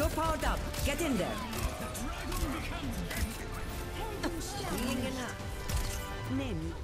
You're powered up. Get in there. The Healing enough. Name